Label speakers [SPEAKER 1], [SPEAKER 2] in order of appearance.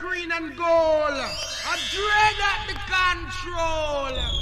[SPEAKER 1] green and gold. I dread at the control.